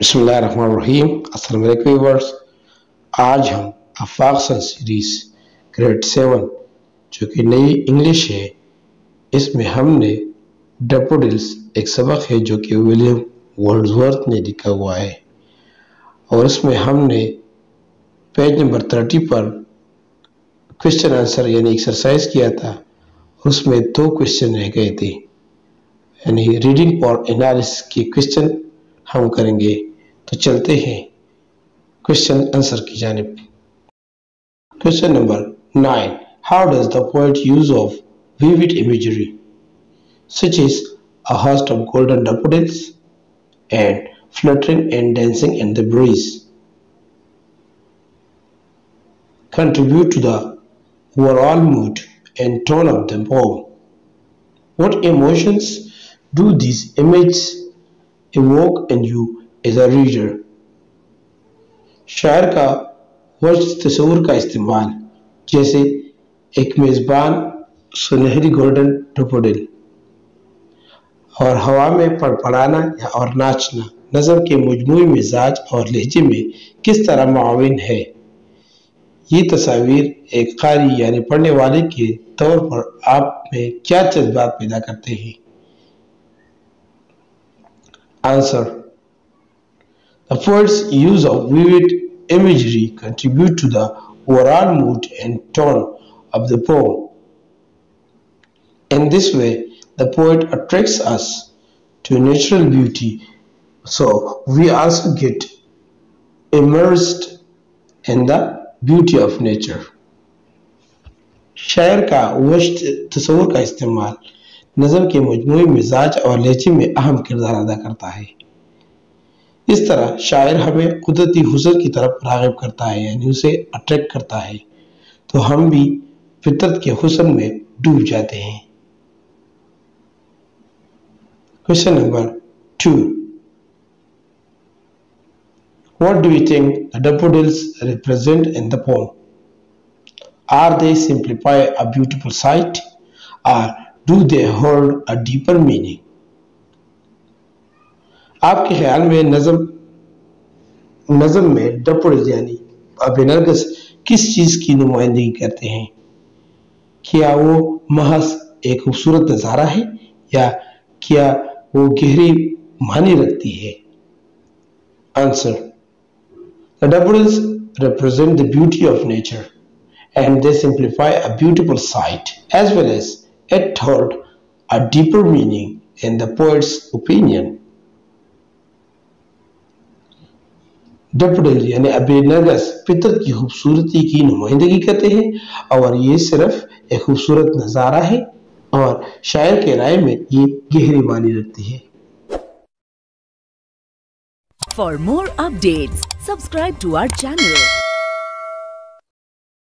बसमीम व्यूवर्स आज हम Afaq Sun series grade seven, जो कि नई इंग्लिश है, इसमें हमने डपोडिल्स एक सबक है, जो कि विलियम वर्ड्सवर्थ ने लिखा हुआ है। और इसमें हमने पेज नंबर थर्टी पर क्वेश्चन आंसर, यानी एक्सरसाइज किया था उसमें दो क्वेश्चन रह गए थे। यानी रीडिंग और एनालिसिस के क्वेश्चन हम करेंगे तो चलते हैं। क्वेश्चन आंसर की जानब। Question number nine how does the point use of vivid imagery such as a host of golden daffodils and fluttering and dancing in the breeze contribute to the overall mood and tone of the poem? What emotions do these images evoke in you as a reader? शायर का वज तस्वूर का इस्तेमाल, जैसे एक मेज़बान सुनहरी golden टोपोडिल और हवा में पड़पड़ाना या और नाचना नज़म के मजमू मिजाज और लहजे में किस तरह माविन है ये तस्वीर एक कारी यानी पढ़ने वाले के तौर पर आप में क्या जज्बात पैदा करते हैं Answer The poet's use of vivid imagery contribute to the overall mood and tone of the poem. In this way, the poet attracts us to natural beauty, so we also get immersed in the beauty of nature. शायर का वश तस्वूर का इस्तेमाल नज़म के मजमू मिजाज और लहजे में अहम किरदार अदा करता है। इस तरह शायर हमें कुदरती हुसन की तरफ़ रागब करता है, यानी उसे अट्रैक्ट करता है। तो हम भी फितरत के हुसन में डूब जाते हैं। Question number two What do you think the daffodils represent in the poem? Are they simplify a beautiful sight? Or do they hold a deeper meaning? आपके ख्याल में नज़म नज़म में डपुड़ यानी अब नरगस किस चीज़ की नुमाइंदगी करते हैं क्या वो महज एक खूबसूरत नज़ारा है या क्या वो गहरी मानी रखती है answer The daffodils represent the beauty of nature and they simplify a beautiful sight as well as it held a deeper meaning in the poet's opinion. Daffodil यानी अबेनगस पितर की खूबसूरती की नुमाइंदगी करते हैं और ये सिर्फ़ एक खूबसूरत नज़ारा है और शायर के राय में ये गहरी मानी रखती है for more update subscribe to our channel